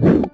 you